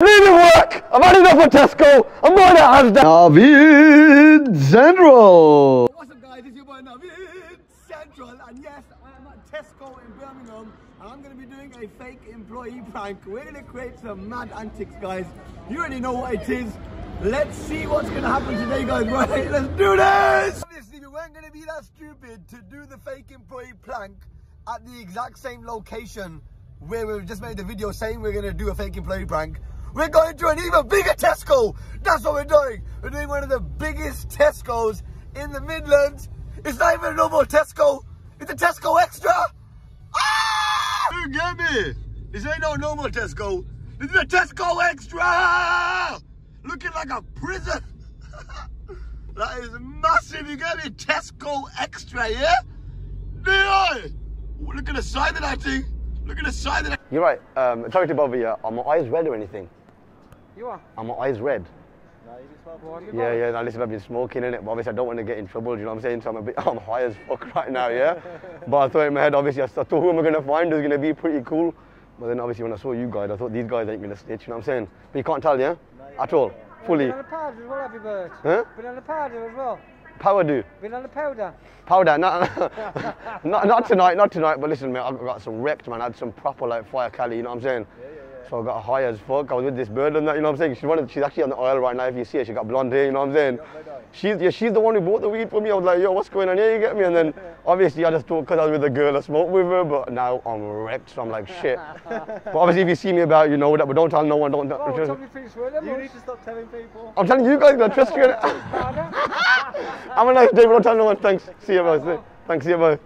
Leaving work! I've had enough of Tesco! I'm going to Asda! Naveed Central! What's up guys, it's your boy Naveed Central and yes, I am at Tesco in Birmingham and I'm going to be doing a fake employee prank. We're going to create some mad antics guys. You already know what it is. Let's see what's going to happen today guys, right? Let's do this! Obviously we weren't going to be that stupid to do the fake employee prank at the exact same location where we just made the video saying we're going to do a fake employee prank. We're going to an even bigger Tesco. That's what we're doing. We're doing one of the biggest Tesco's in the Midlands. It's not even a normal Tesco. It's a Tesco Extra. Ah! You get me? This ain't no normal Tesco. This is a Tesco Extra. Looking like a prison. that is massive. You get me? Tesco Extra, yeah? Yeah. Look at the side of that thing. Look at the side of that. You're right, um, sorry to bother you. Are my eyes red or anything? You are? Are my eyes red? Yeah, yeah, now listen, I've been smoking in it, but obviously I don't want to get in trouble, you know what I'm saying? So I'm a bit, I'm high as fuck right now, yeah? but I thought in my head, obviously, I thought who am I going to find is going to be pretty cool. But then obviously when I saw you guys, I thought these guys ain't going to snitch, you know what I'm saying? But you can't tell, yeah? At all? Fully? Been on the powder as well, have you, Bert? Huh? Been on the powder as well? Power do? Been on the powder? Powder, not, not, not tonight, not tonight, but listen, man, I got some wrecked, man. I had some proper, like, fire Cali, you know what I'm saying? So I got high as fuck. I was with this bird and that, you know what I'm saying? She's, one of, she's actually on the oil right now, if you see her. She got blonde hair, you know what I'm saying? She's, yeah, she's the one who bought the weed for me. I was like, yo, what's going on here? You get me? And then obviously I just thought because I was with a girl, I smoked with her, but now I'm wrecked, so I'm like, shit. but obviously if you see me about, you know that, but don't tell no one, don't. Oh, don't Tommy well, You need to stop telling people. I'm telling you guys, I trust you. I'm a nice day, but don't tell no one. Thanks. See you, bro. Thanks, see you,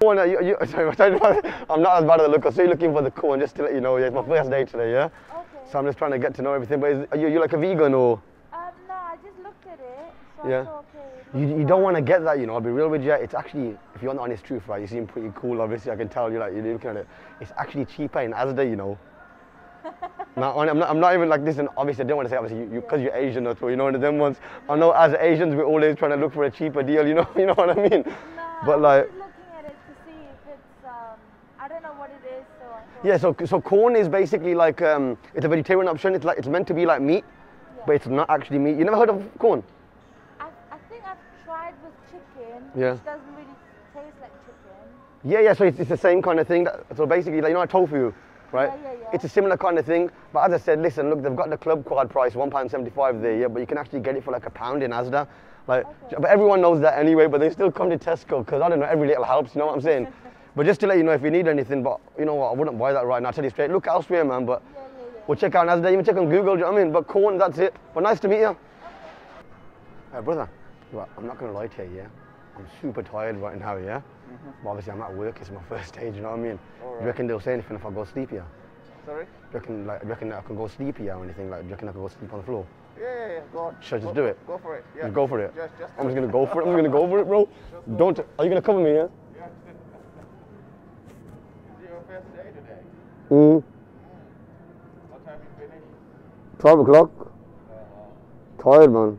Oh, no, you, you, sorry, I'm not as bad as the look. So you're looking for the Quorn, just to let you know. Yeah, it's my first day today, yeah? Okay. So I'm just trying to get to know everything. But is, are you, you like a vegan or? Um, no, I just looked at it, so Yeah. Okay. You, you don't want to get that, you know. I'll be real with you. It's actually, if you want the honest truth, right, you seem pretty cool. Obviously, I can tell you like you're looking at it. It's actually cheaper in Asda, you know. now, I'm not, I'm not even like this, and obviously, I don't want to say obviously because you, because you're Asian or so, you know, one of them ones. I know as Asians, we're always trying to look for a cheaper deal, you know, you know what I mean. No, But like, was just looking at it to see if it's, um, I don't know what it is, so I thought. Yeah. So, so Quorn is basically like um, it's a vegetarian option. It's like it's meant to be like meat, but it's not actually meat. You never heard of Quorn? I, I think I've tried with chicken, Yeah. which doesn't really taste like chicken. Yeah, yeah. So it's, it's the same kind of thing. That, so basically, like you know, like tofu, right? Yeah, yeah, yeah. It's a similar kind of thing. But as I said, listen, look, they've got the Clubcard price, one pound seventy-five there, yeah. But you can actually get it for like a pound in Asda. Like, Okay. but everyone knows that anyway. But they still come to Tesco because I don't know, every little helps. You know what I'm saying? but just to let you know, if you need anything, but you know what, I wouldn't buy that right now. I tell you straight, look elsewhere, man. But Yeah, yeah, yeah. we'll check out Asda, even check on Google. Do you know what I mean? But Quorn, that's it. But nice to meet you. Hey, brother, right, I'm not gonna lie to you, yeah. I'm super tired right now, yeah. Mm-hmm. But obviously, I'm at work. It's my first day. Do you know what I mean? Do you reckon they'll say anything if I go sleep here? Sorry? Do you reckon, like, do you reckon I can go sleep here or anything? Like, do you reckon I can go sleep on the floor? Yeah, yeah, yeah. Go on. Should I just Go- do it? Go for it. Yeah. Just go for it. Just, just I'm just gonna go for it. I'm just gonna go for it, bro. Don't. Are you gonna cover me, yeah? Day today? Mm. What time you finish? Twelve o'clock. Tired, man.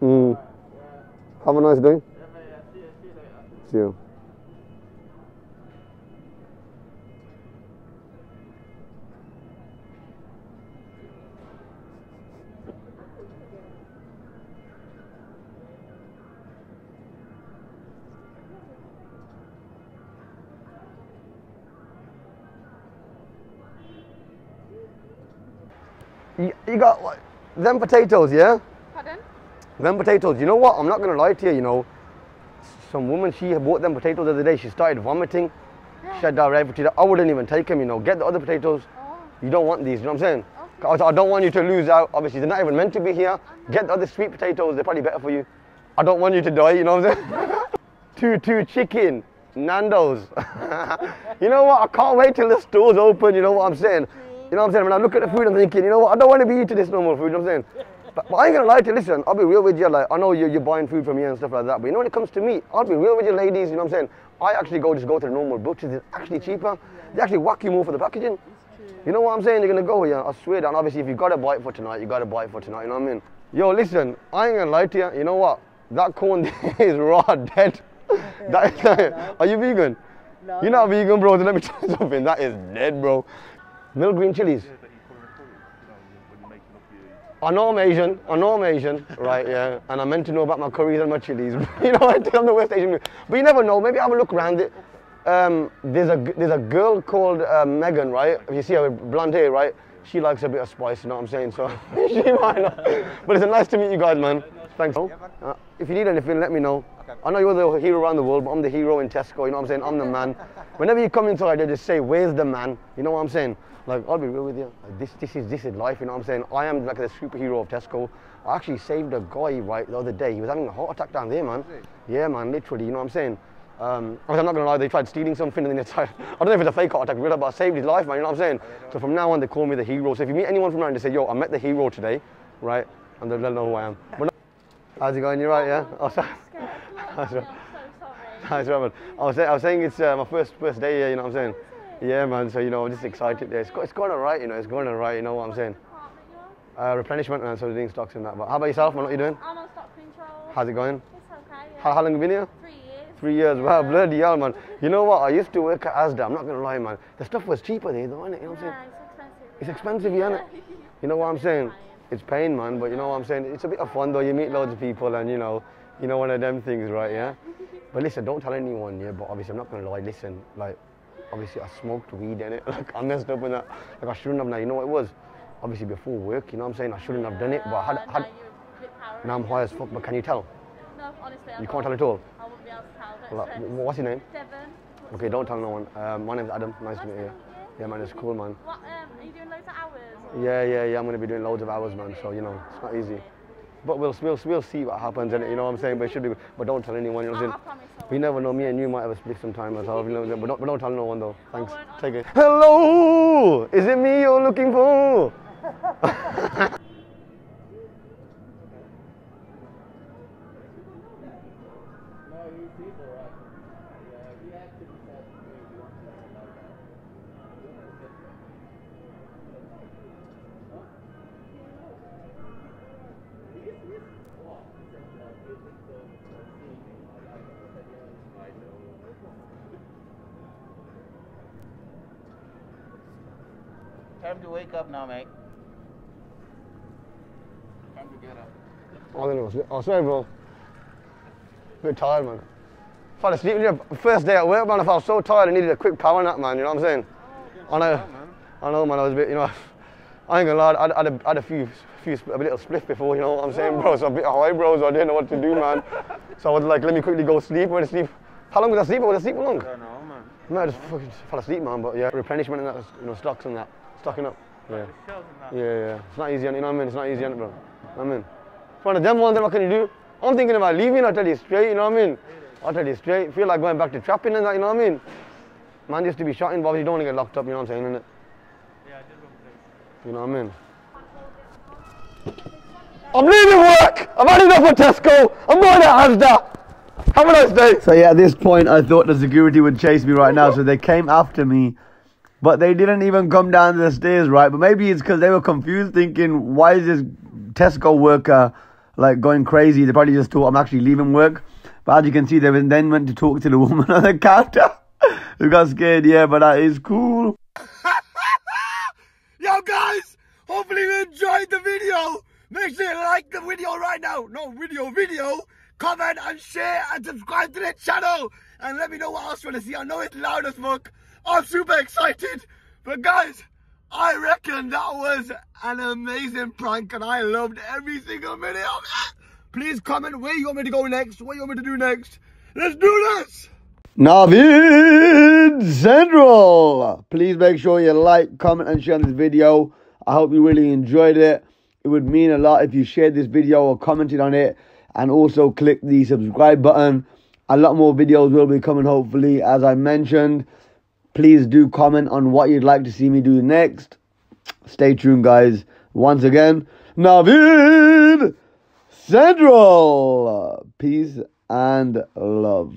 Mm. Have a nice day. See you. You, you got what? Them potatoes, yeah? Pardon? Them potatoes. You know what? I'm not gonna lie to you. You know, some woman she bought them potatoes the other day. She started vomiting. She had diarrhea two. I wouldn't even take them. You know, get the other potatoes. Oh, You don't want these. You know what I'm saying? I I don't want you to lose out. Obviously, they're not even meant to be here. Get the other sweet potatoes. They're probably better for you. I don't want you to die. You know what I'm saying? two two chicken. Nando's. you know what? I can't wait till the stores open. You know what I'm saying? You know what I'm saying? When I look at the food, I'm thinking, you know what? I don't want to be eating this normal food. You know what I'm saying? But, but I ain't gonna lie to you. Listen, I'll be real with you. Like I know you're, you're buying food from here and stuff like that. But you know when it comes to meat, I'll be real with you, ladies. You know what I'm saying? I actually go just go to the normal butchers. It's actually cheaper. They actually whack you more for the packaging. You know what I'm saying? You're gonna go here. I swear. And obviously, if you got to buy it for tonight, you got to buy it for tonight. You know what I mean? Yo, listen. I ain't gonna lie to you. You know what? That Quorn is raw dead. that, are you vegan? You're not vegan, bro. Let me tell you something. That is dead, bro. Mill green chilies. I know I'm Asian. I know I'm Asian, right? Yeah, and I'm meant to know about my curries and my chilies. you know, I think I'm the West Asian. But you never know. Maybe have a look around it. Um, there's a there's a girl called uh, Megan, right? You see her blonde hair, right? She likes a bit of spice. You know what I'm saying? So she might not. But it's nice to meet you guys, man. Thanks. Uh, if you need anything, let me know. I know you're the hero around the world, but I'm the hero in Tesco. You know what I'm saying? I'm the man. Whenever you come inside, they just say, "Where's the man?" You know what I'm saying? Like, I'll be real with you. Like, this, this is this is life. You know what I'm saying? I am like the superhero of Tesco. I actually saved a guy right the other day. He was having a heart attack down there, man. Yeah, man. Literally. You know what I'm saying? Um, I am not gonna lie, they tried stealing something and then they tried, I don't know if it's a fake heart attack, but I saved his life, man, you know what I'm saying? So from now on, they call me the hero. So if you meet anyone from around, they say, yo, I met the hero today, right? And they'll know who I am. But no- How's it going? You're right, yeah? Oh, sorry. How's it- I'm so sorry. Man? I was, I was saying it's uh, my first first day here, you know what I'm saying? Yeah, man, so, you know, I'm just excited there. It's, go- it's going all right, you know, it's going all right, you know what I'm saying? Department you on? Uh, replenishment, man, so doing stocks and that. But how about yourself, man? What are you doing? I'm on stock control. How's it going? It's okay. Yeah. How, how long have you been here? Three years. Wow, bloody hell, man. You know what? I used to work at Asda. I'm not gonna lie, man. The stuff was cheaper there, though, innit? You know what I'm saying? Yeah, it's expensive. It's expensive, yeah? You know what I'm saying? It's pain, man. But you know what I'm saying? It's a bit of fun, though. You meet loads of people, and you know, you know one of them things, right? Yeah. But listen, don't tell anyone, yeah. But obviously, I'm not gonna lie. Listen, like, obviously, I smoked weed in it. Like, I messed up with that. Like, I shouldn't have. Now, you know what it was? Obviously, before work, you know what I'm saying? I shouldn't have done it, but I had, had now you're a bit paranoid. now I'm high as fuck. But can you tell? No, honestly, I You can't tell at all. What's your name? Devon. Okay, don't tell no one. Um, my name's Adam. Nice to meet you. Yeah, man, it's cool, man. What, um, are you doing loads of hours? Or? Yeah, yeah, yeah. I'm gonna be doing loads of hours, man. So you know, it's not easy. But we'll we'll, we'll see what happens, and you know what I'm saying. But it should be. good. But don't tell anyone. You know I, what I'm saying. promise We never know. Me and you might have a split sometime as well. You know, but don't, but don't tell no one though. Thanks. Take it. Hello, is it me you're looking for? Time to wake up now, mate. Time to get up. Oh, then it was- oh, sorry, bro. bit tired, man. Fell asleep. you know, First day at work, man. I felt so tired. I needed a quick power nap, man. You know what I'm saying? Oh, I know. I know, man. I was a bit, you know. I ain't gonna lie. I had, a, had a few, few, a little spliff before. You know what I'm saying, bro? So a bit high, bro. So I didn't know what to do, man. So I was like, let me quickly go sleep. Went to sleep. How long was I sleep? I was I sleep for long? I don't know, man. I just fucking fell asleep, man. But yeah, replenishment and that, you know, stocks and that, stocking up. Yeah. Shells and that. Yeah, yeah. It's not easy, you know what I mean? It's not easy, bro. I mean, one of them ones, what can you do? I'm thinking about leaving, I'll tell you straight, you know what I mean? I'll tell you straight. Feel like going back to trapping and that, you know what I mean? Man used to be shot in, but obviously you don't want to get locked up, you know what I'm saying, innit? Yeah, I did one place. You know what I mean? I'm leaving work! I've had enough of Tesco! I'm going to Asda! Have a nice day! So yeah, at this point I thought the security would chase me right now, so they came after me. But they didn't even come down the stairs, right? But maybe it's because they were confused, thinking, why is this Tesco worker like going crazy? They probably just thought I'm actually leaving work. But as you can see, they then went to talk to the woman on the counter who got scared. Yeah, but that is cool. Yo guys, hopefully you enjoyed the video. Make sure you like the video right now. No, video, video. Comment and share and subscribe to the channel. And let me know what else you want to see. I know it's loud as fuck. I'm super excited. But guys, I reckon that was an amazing prank and I loved every single minute of it. Please comment where you want me to go next, what you want me to do next. Let's do this. Naveed Central. Please make sure you like, comment, and share this video. I hope you really enjoyed it. It would mean a lot if you shared this video or commented on it, and also click the subscribe button. A lot more videos will be coming, hopefully, as I mentioned. Please do comment on what you'd like to see me do next. Stay tuned, guys. Once again, Naveed Central. Peace and love.